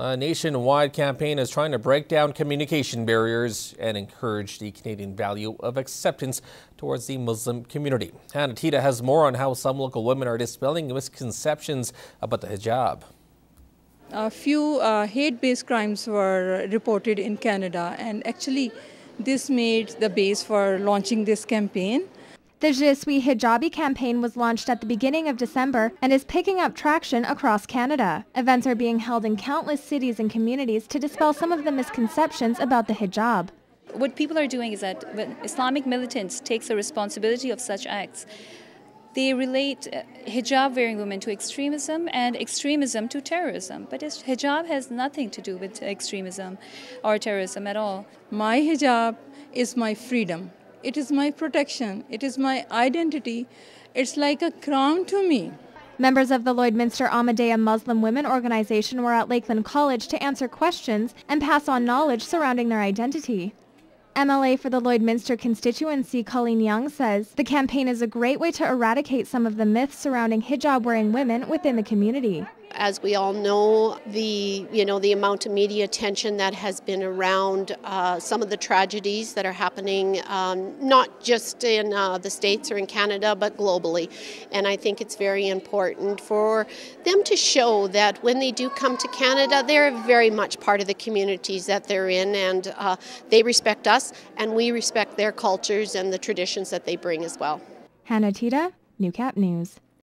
A nationwide campaign is trying to break down communication barriers and encourage the Canadian value of acceptance towards the Muslim community. Hannah Tita has more on how some local women are dispelling misconceptions about the hijab. A few uh, hate-based crimes were reported in Canada and actually this made the base for launching this campaign. The Je suis Hijabi campaign was launched at the beginning of December and is picking up traction across Canada. Events are being held in countless cities and communities to dispel some of the misconceptions about the hijab. What people are doing is that when Islamic militants takes the responsibility of such acts, they relate uh, hijab wearing women to extremism and extremism to terrorism. But hijab has nothing to do with extremism or terrorism at all. My hijab is my freedom. It is my protection. It is my identity. It's like a crown to me. Members of the Lloydminster Ahmadiyya Muslim Women Organization were at Lakeland College to answer questions and pass on knowledge surrounding their identity. MLA for the Lloydminster constituency, Colleen Young, says the campaign is a great way to eradicate some of the myths surrounding hijab-wearing women within the community. As we all know, the you know the amount of media attention that has been around uh, some of the tragedies that are happening, um, not just in uh, the states or in Canada, but globally. And I think it's very important for them to show that when they do come to Canada, they're very much part of the communities that they're in, and uh, they respect us, and we respect their cultures and the traditions that they bring as well. Hannah Tita, Newcap News.